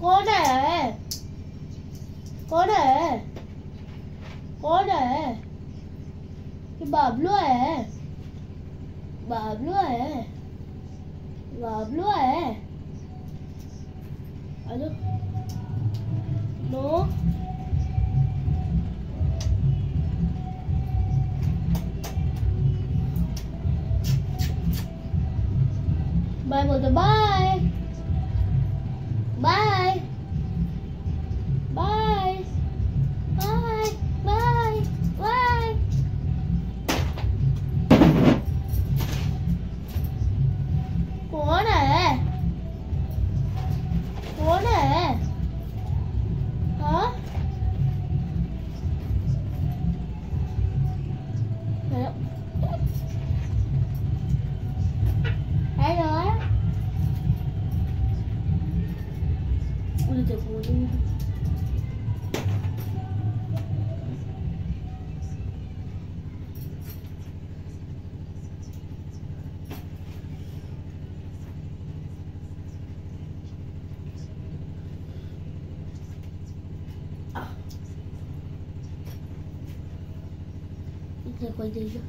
कौन है कौन है कौन है ये बाबलू है बाबलू है बाबलू है हेलो नो बाय बोल बाय हेलो हेलो 可以回去去